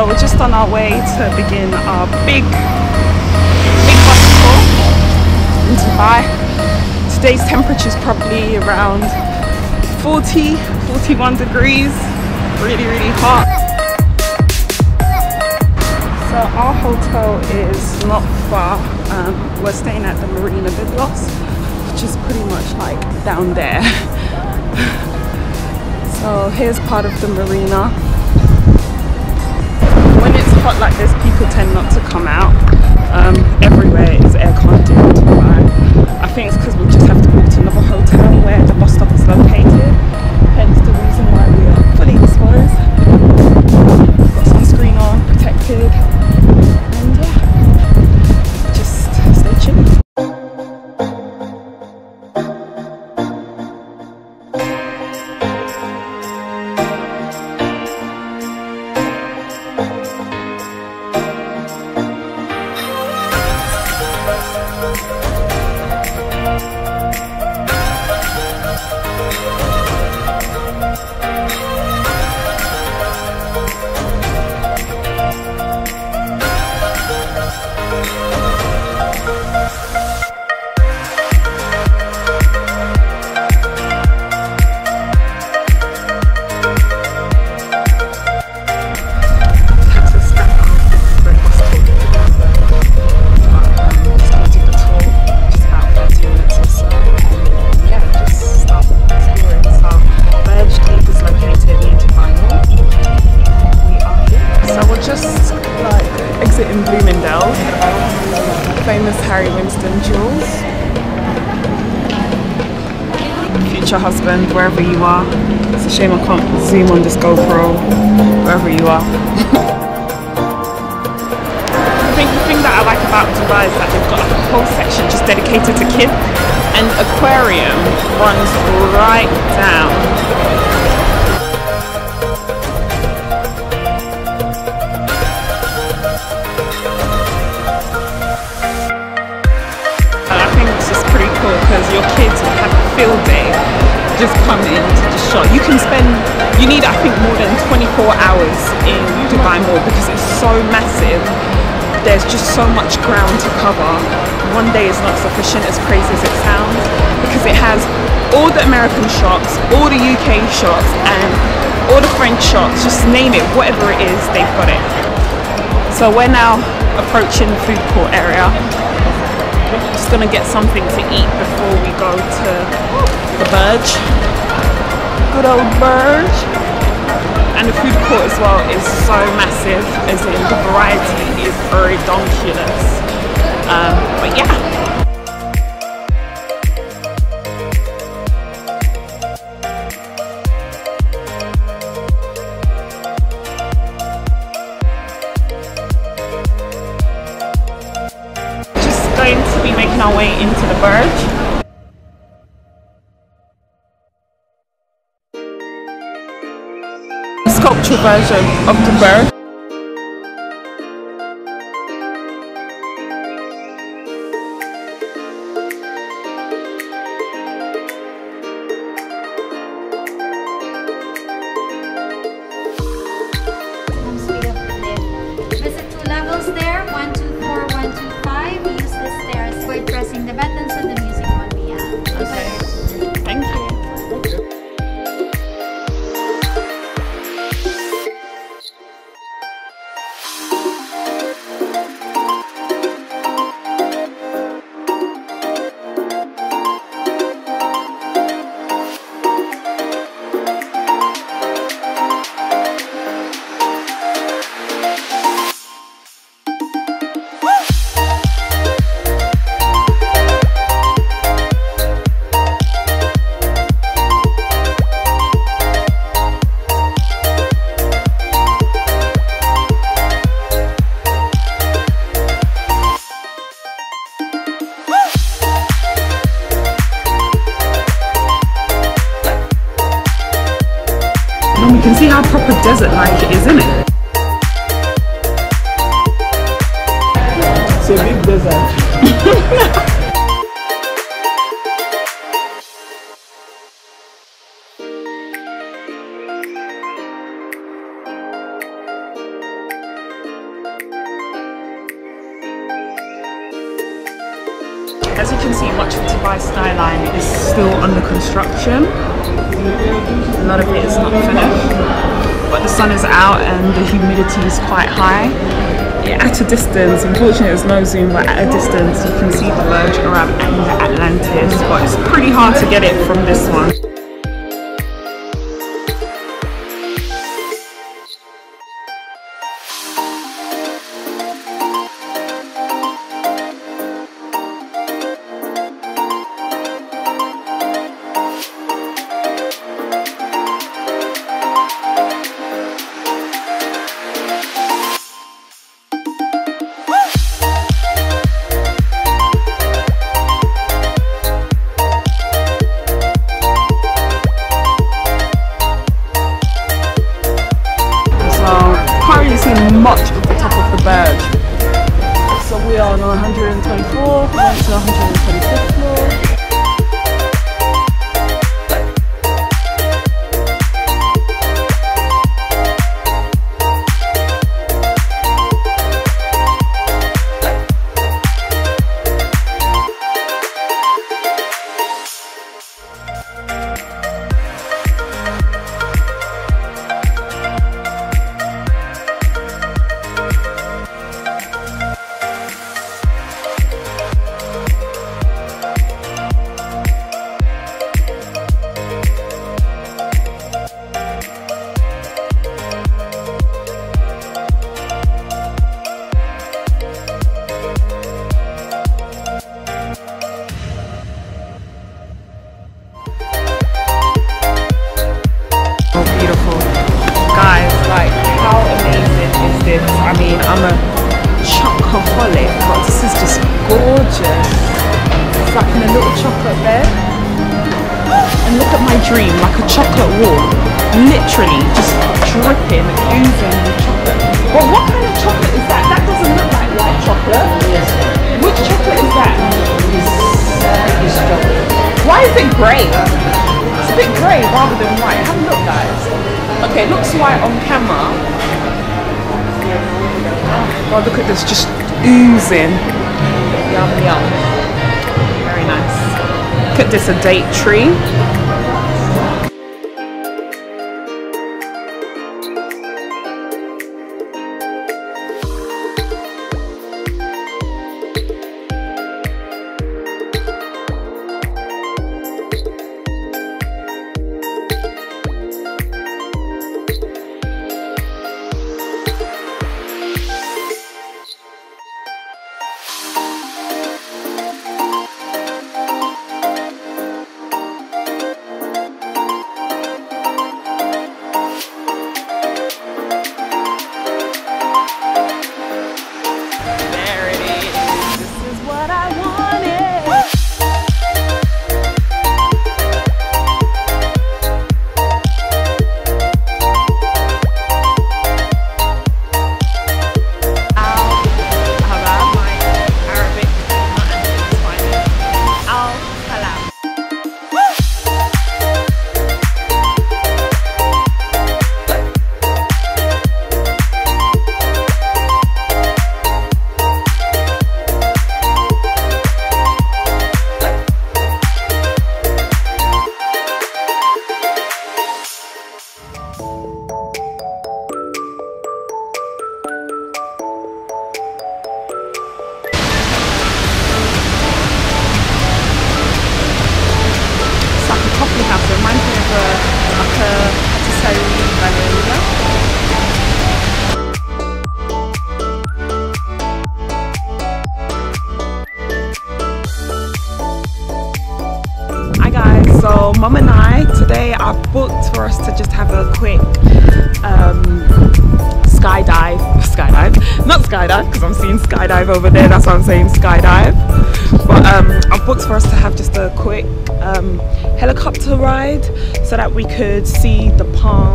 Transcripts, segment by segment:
So we're just on our way to begin our big, big bus tour in Dubai. Today's temperature is probably around 40, 41 degrees. Really, really hot. So our hotel is not far. Um, we're staying at the Marina Byblos, which is pretty much like down there. so here's part of the marina. Not to come out. Um, everywhere is air conditioned. I think it's because we just just like exiting Bloomingdale, famous Harry Winston jewels. Future husband, wherever you are. It's a shame I can't zoom on this GoPro, wherever you are. I think the thing that I like about Dubai is that they've got like a whole section just dedicated to kids, and aquarium runs right down. Just come in to the shop. You can spend, you need I think more than 24 hours in Dubai Mall because it's so massive. There's just so much ground to cover. One day is not sufficient as crazy as it sounds because it has all the American shops, all the UK shops and all the French shops, just name it, whatever it is, they've got it. So we're now approaching the food court area just gonna get something to eat before we go to the Burj. Good old Burj. And the food court as well is so massive, as in the variety is very donkulous. Um, but yeah. Just going to be making our way into the Burj. Version of the Burj. no. at a distance, unfortunately there's no zoom, but at a distance you can see the Burj around the Atlantis, but it's pretty hard to get it from this one. On 124, going to 125th floor. Grey rather than white. Have a look, guys. Okay, looks white on camera. Oh, look at this, just oozing. Yum, yum. Very nice. Look at this, a date tree. Hi guys, so mum and I today are booked for us to just have a quick um, skydive, skydive, not skydive because I'm seeing skydive over there. That's why I'm saying skydive. But um, I've booked for us to have just a quick um, helicopter ride so that we could see the palm.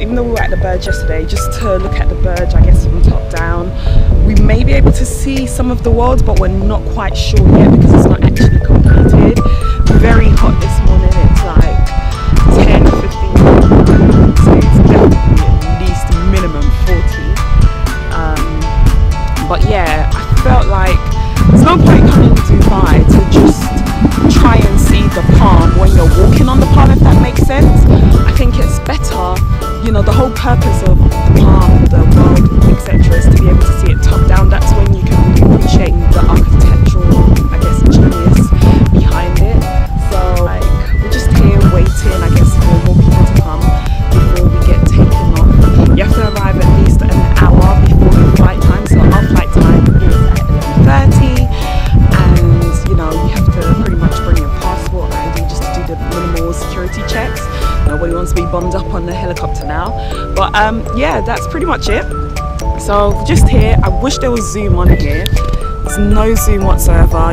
Even though we were at the Burj yesterday, just to look at the Burj, I guess from top down. We may be able to see some of the world, but we're not quite sure yet because it's not actually completed. Very hot this morning. So just here, I wish there was zoom on here. There's no zoom whatsoever.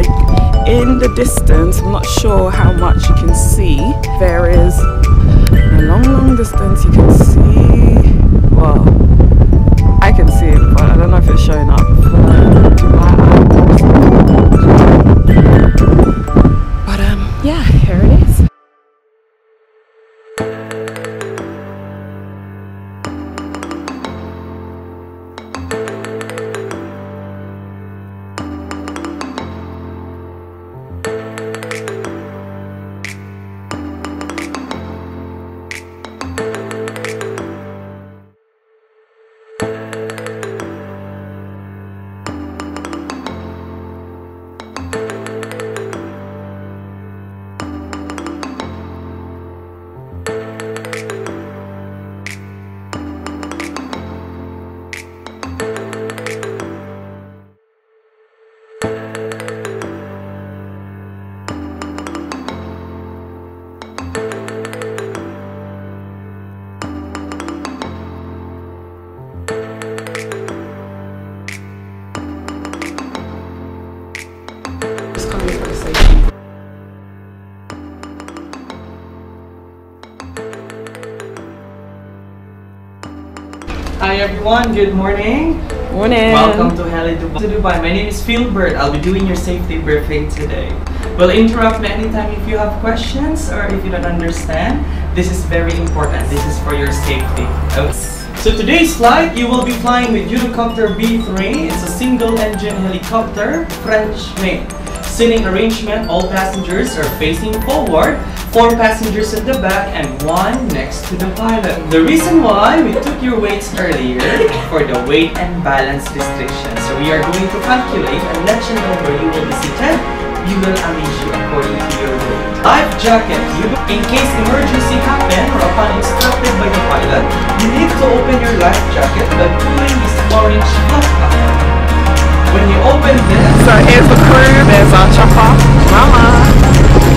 In the distance, I'm not sure how much you can see. There is a long, long distance you can see. Well, Hi everyone, good morning. Morning. Welcome to Heli Dubai. My name is Philbert. I'll be doing your safety briefing today. Well, interrupt me anytime if you have questions or if you don't understand. This is very important. This is for your safety. Okay. So today's flight, you will be flying with Eurocopter B3. It's a single-engine helicopter, French-made. Seating arrangement, all passengers are facing forward, four passengers at the back, and one next to the pilot. The reason why we took your weights earlier for the weight and balance restriction. So we are going to calculate and let you know where you will be seated. We will arrange you according to your weight. Life jacket. You, in case emergency happen or upon instructed by the pilot, you need to open your life jacket by pulling this orange flap up. When you open this, So here's the crew, there's our chopper, Mama.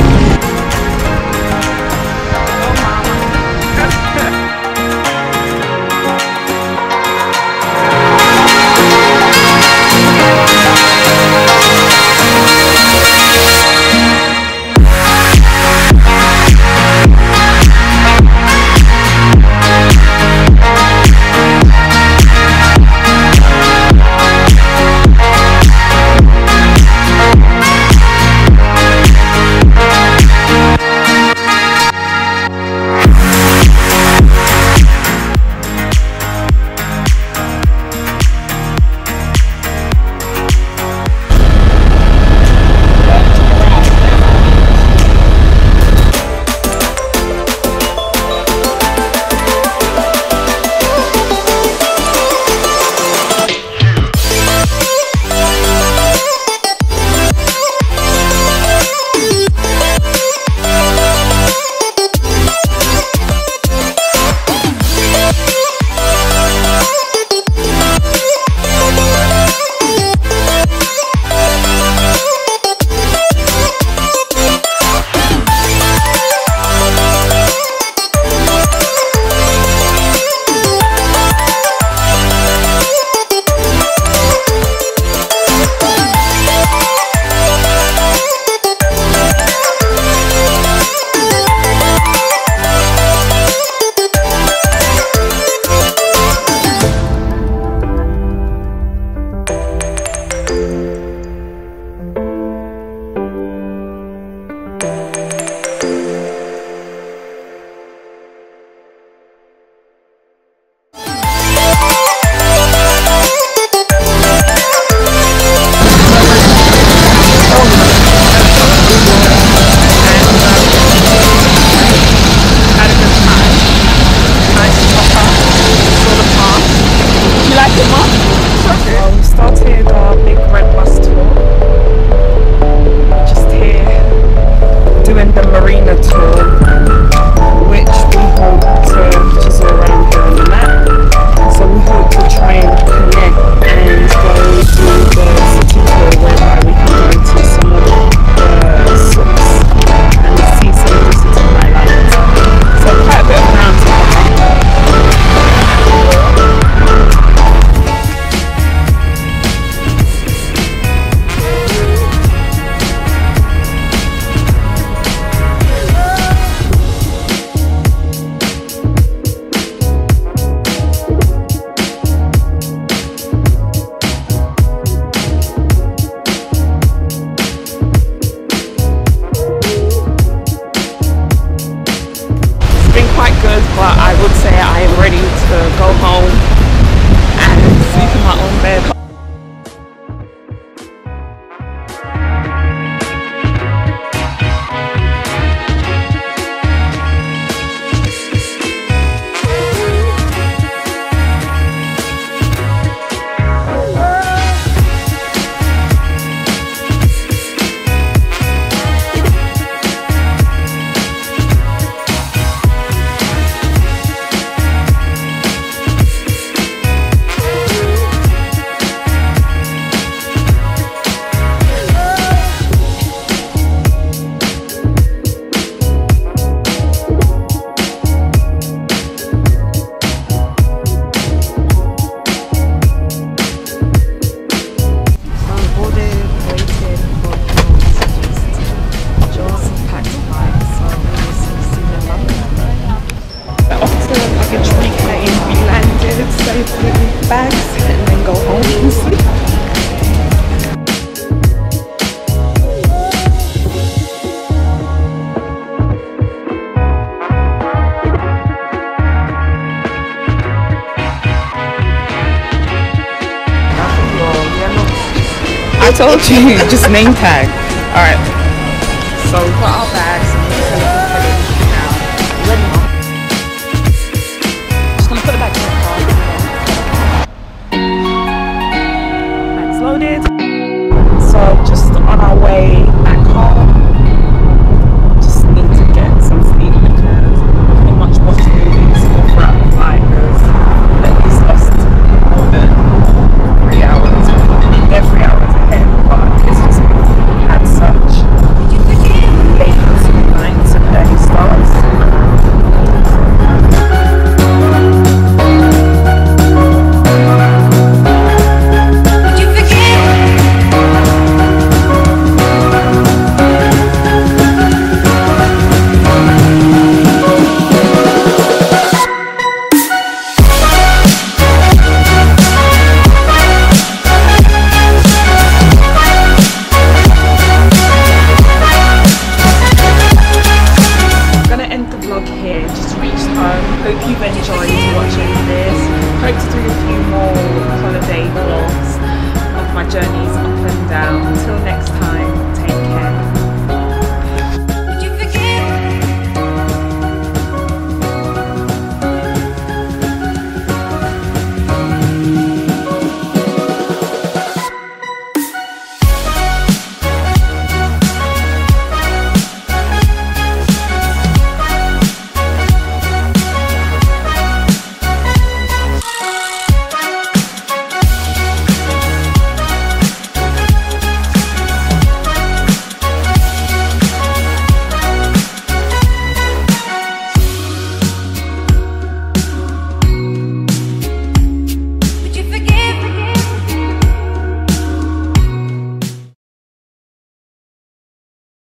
told you, just name tag. All right. So we put our bags Just gonna put it back in the car. Bags loaded. So just